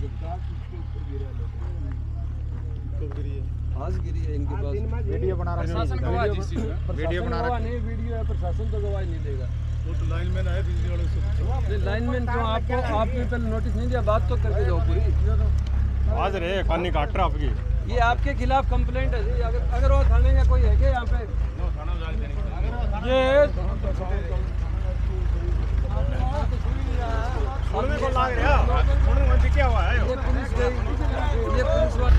आज गिरी है। इनके पास वीडियो बना रहा प्रशासन गवाह है वीडियो बना गवाह नहीं वीडियो है प्रशासन तो गवाही नहीं देगा। वो तो लाइनमैन बिजली वाले से लाइनमैन क्यों आपको आपने पहले नोटिस नहीं दिया? बात तो करके जाओ पूरी। आज रे काट रहा आपकी। ये आपके खिलाफ कंप्लेंट है। अगर अगर वो थाने का कोई है क्या यहाँ पे? ये सुनने को लाग रहा सुनने को क्या हुआ है ये पुलिस गई ये पुलिस वाले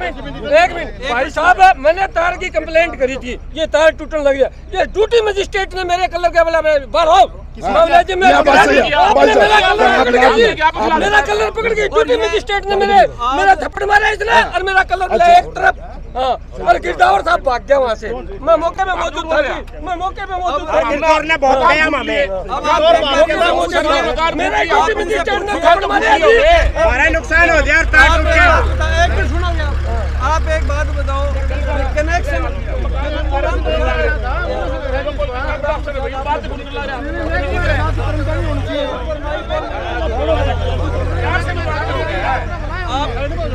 मिनट भाई साहब मैंने तार की कंप्लेंट करी थी। ये तार टूटने लग गया। ये ड्यूटी मजिस्ट्रेट ने मेरे कलर के बोला बाहर हो मैं आपने मेरा कलर पकड़ के मेरा कलर पकड़ के ड्यूटी मजिस्ट्रेट ने मेरे मेरा थप्पड़ मारा इतना और मेरा कलर मिला एक तरफ़ हाँ और गिरदावर साहब भाग गया वहाँ से मैं मौके पे मौजूद था मैं मौके पे मौजूद था गिरदावर ने बहुत आया हमें आप मौके पे मौजूद था मेरा ड्यूटी मजिस्ट्रेट ने थप्पड़ मारा हमारा नुकसान हो गया एक मिनट आप आप एक बात बताओ कनेक्शन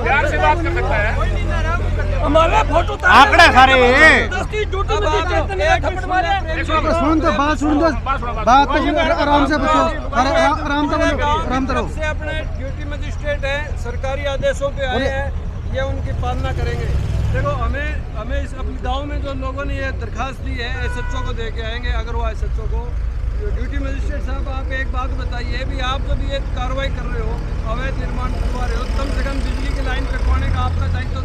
प्यार से बात कर सकता है। हमारा फ़ोटो था सारे। दस्ती ड्यूटी मजिस्ट्रेट ने मेरा थप्पड़ मारा। सुन तो बात सुन तो। बात तो आराम से बचो अरे आराम से बोलो आराम से रहो अपने ड्यूटी मजिस्ट्रेट है सरकारी आदेशों पे आए हैं ये उनकी पालना करेंगे। देखो हमें हमें इस अपने गाँव में जो लोगों ने ये दरखास्त दी है एस को दे के आएँगे अगर वो एस को। ड्यूटी मजिस्ट्रेट साहब आप एक बात बताइए भी आप जब ये कार्रवाई कर रहे हो अवैध निर्माण करवा रहे हो कम से कम बिजली की लाइन कटवाने का आपका दायित्व था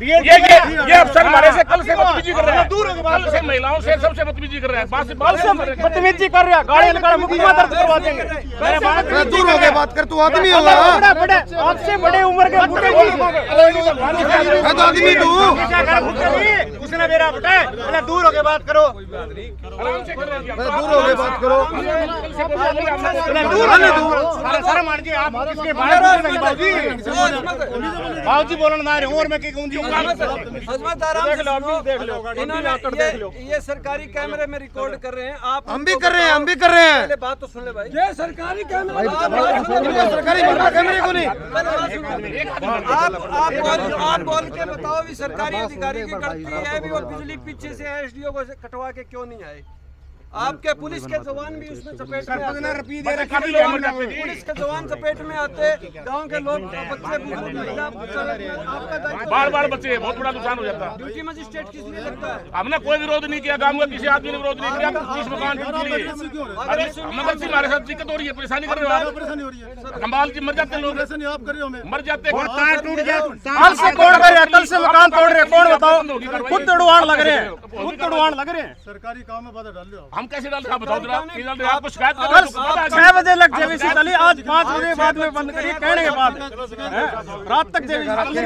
ये ये ये अफसर हमारे से कल से बदतमीजी कर रहा है दूर कल से महिलाओं से सबसे बदतमीजी कर रहा है बात से से बदतमीजी कर रहा गाड़ी निकाल मुकदमा दर्ज करवा देंगे मेरे बात दूर होके बात कर तू आदमी होगा बड़े बड़े आपसे बड़े उम्र के बूढ़े मैं तो आदमी तू उसने मेरा बटा पहले दूर होके बात करो कर रहे हैं दूर होके बात करो दूर दूर सारे सारे मान जी आप इसके में बाबूजी बाबूजी बोलना ना रहे और मैं की कहूँ हजमत आराम इन्होंने ये, ये सरकारी कैमरे में रिकॉर्ड कर रहे हैं। आप हम भी कर रहे हैं हम भी कर रहे हैं। पहले बात तो सुन ले भाई। ये सरकारी कैमरा सरकारी कैमरे को नहीं। आप आप बोल आप बोल के बताओ भी सरकारी अधिकारी की गलती है भी वो बिजली पीछे से एसडीओ को कटवा के क्यों नहीं आए? आपके पुलिस के जवान भी उसमें चपेट में आते पुलिस के जवान चपेट में आते गाँव के लोग बच्चे बुज़ुर्ग महिला आपका दायित्व बार बार बच्चे बहुत बड़ा नुकसान हो जाता। है ड्यूटी मजिस्ट्रेट किस लिए लगता है? हमने कोई विरोध नहीं किया गाँव में किसी आदमी ने विरोध नहीं किया जिस मकान अरे इमरजेंसी हमारे साथ दिक्कत हो रही है परेशानी कर रहे हो आप। परेशानी हो रही है। कंबाल जी मर जाते हैं लोग। परेशानी आप कर रहे हो हमें। मर जाते हैं। तार टूट गया कल से कौन रहे हैं? कल से मकान तोड़ रहे हैं। कौन बताओ? खुद तोड़वान लग रहे हैं। खुद तोड़वान लग रहे हैं। सरकारी काम में बाधा डाल दो हम कैसे डालते हैं? बताओ जरा कि डाल रहे हैं? आपको शिकायत कर रहे छह बजे लग जेवीसी चली आज पाँच बजे बाद में बंद करी कहने के बाद रात तक जेवीसी